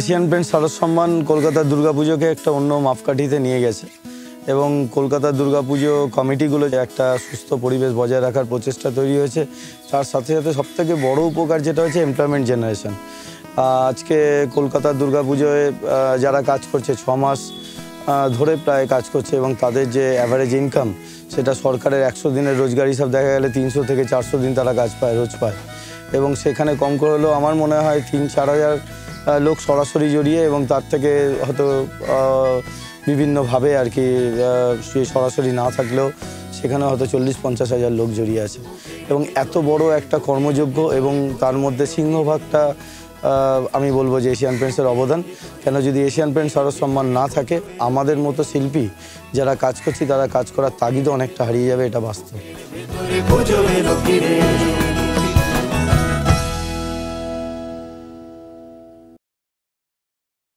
Asian paints শারদ সম্মান কলকাতার দুর্গাপুজোকে একটা অন্য মাপকাঠিতে নিয়ে গেছে এবং কলকাতার দুর্গাপুজো কমিটিগুলো একটা সুস্থ পরিবেশ বজায় রাখার প্রচেষ্টা তৈরি হয়েছে, তার সাথে সাথে সবথেকে বড় উপকার যেটা হচ্ছে এমপ্লয়মেন্ট জেনারেশন আজকে কলকাতার দুর্গাপুজোয় যারা কাজ করছে ছ মাস ধরে প্রায় কাজ করছে এবং তাদের যে অ্যাভারেজ ইনকাম সেটা সরকারের একশো দিনের রোজগার হিসাব দেখা গেলে তিনশো থেকে চারশো দিন তারা কাজ পায়, রোজ পায়। এবং সেখানে কম করে হলেও আমার মনে হয় তিন চার হাজার লোক সরাসরি জড়িয়ে এবং তার থেকে হয়তো বিভিন্নভাবে আর কি সরাসরি না থাকলেও সেখানে হয়তো চল্লিশ পঞ্চাশ হাজার লোক জড়িয়ে আছে। এবং এত বড় একটা কর্মযোগ্য এবং তার মধ্যে সিংহভাগটা আমি বলব যে এশিয়ান পেন্টসের অবদান। কেন যদি এশিয়ান পেন্টস আরও সম্মান না থাকে, আমাদের মতো শিল্পী যারা কাজ করছি, তারা কাজ করার তাগিদও অনেকটা হারিয়ে যাবে, এটা বাস্তব।